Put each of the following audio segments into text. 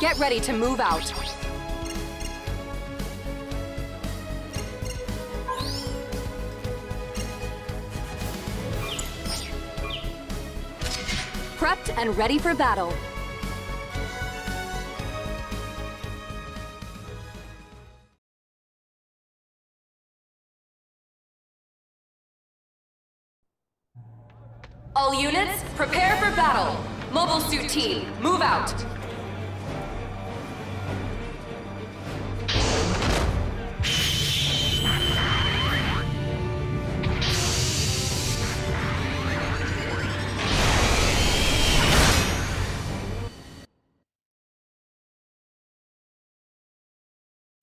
Get ready to move out. Prepped and ready for battle. All units, prepare for battle. Mobile suit team, move out.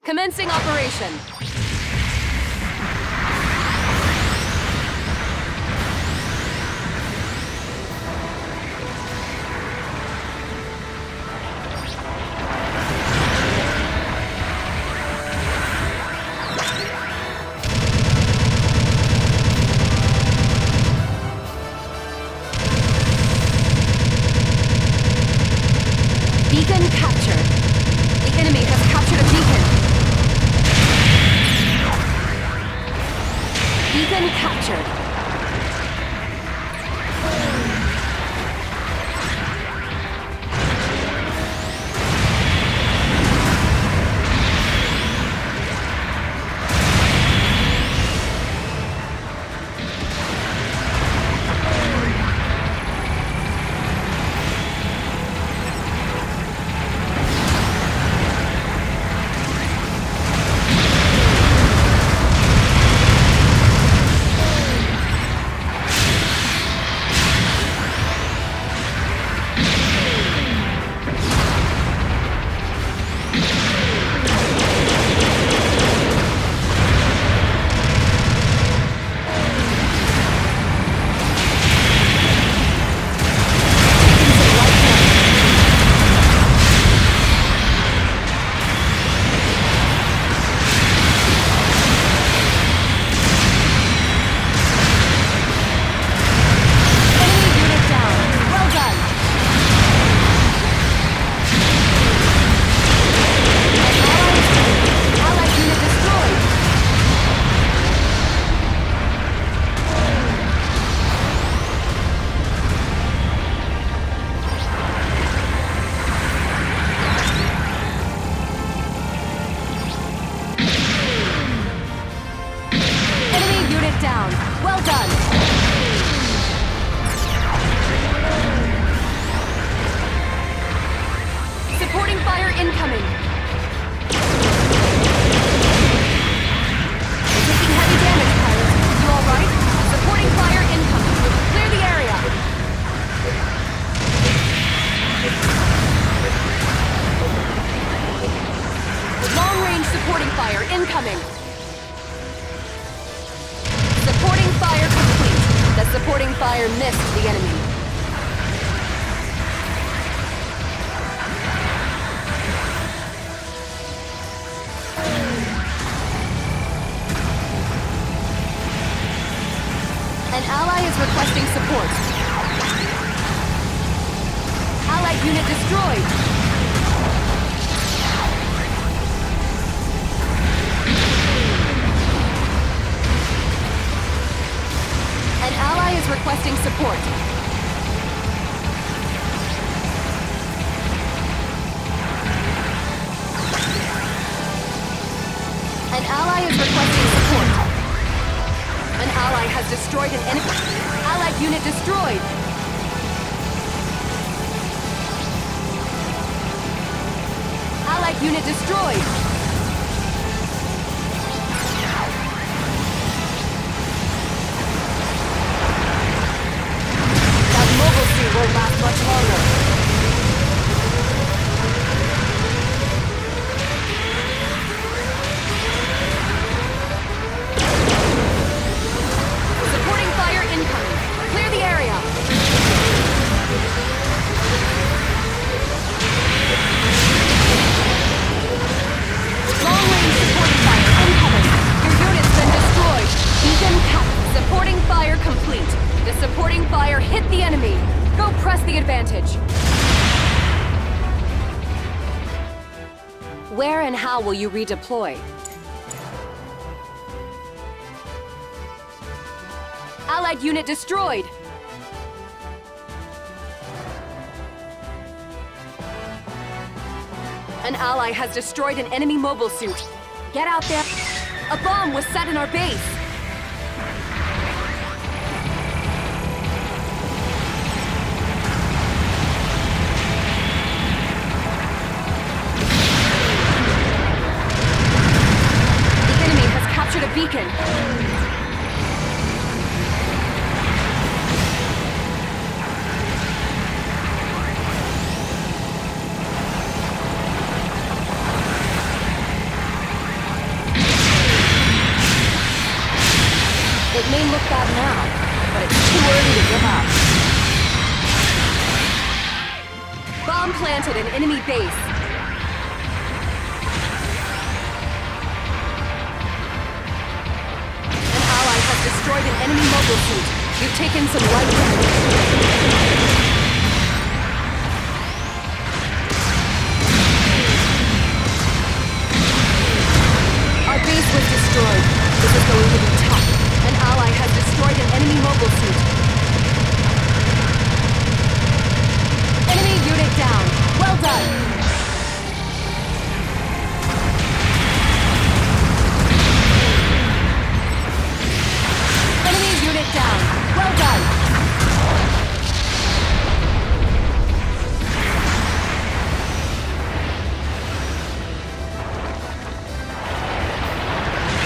Commencing operation. Captured. Down. Well done. Supporting fire incoming. Enemy. An ally is requesting support. Allied unit destroyed. Requesting support. An ally is requesting support. An ally has destroyed an enemy. Allied unit destroyed. Allied unit destroyed. Go press the advantage. Where and how will you redeploy? Allied unit destroyed! An ally has destroyed an enemy mobile suit. Get out there. A bomb was set in our base. Beacon. It may look bad now, but it's too early to give up. Bomb planted in enemy base. Destroyed an enemy mobile suit. You've taken some light damage. Our base was destroyed. This is going to be tough. An ally has destroyed an enemy mobile suit.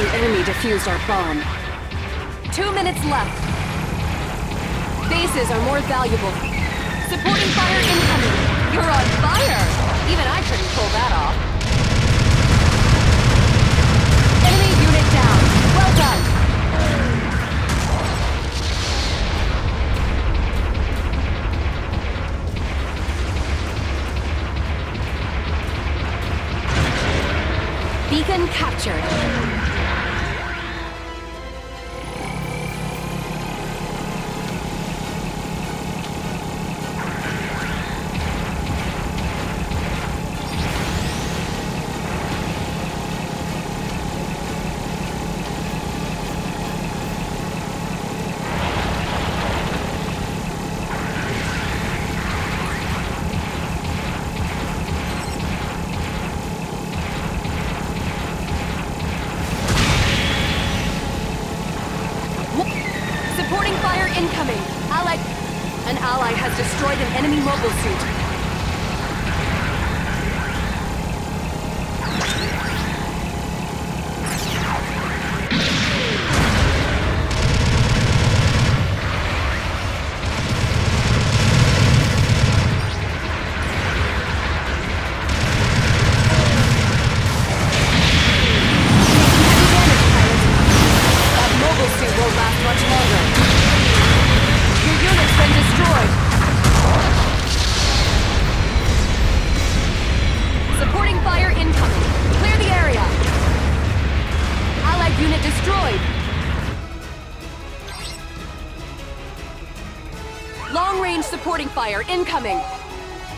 The enemy defused our bomb. Two minutes left. Bases are more valuable. Supporting fire incoming. You're on fire! Even I couldn't pull that off. An enemy unit destroyed. Long-range supporting fire incoming.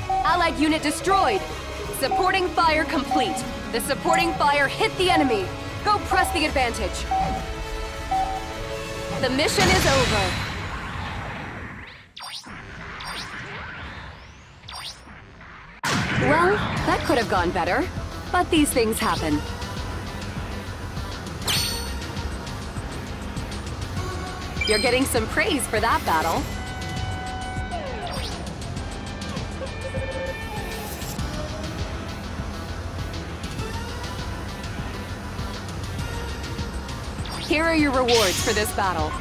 Allied unit destroyed. Supporting fire complete. The supporting fire hit the enemy. Go press the advantage. The mission is over. Well, that could have gone better. But these things happen. You're getting some praise for that battle. Here are your rewards for this battle.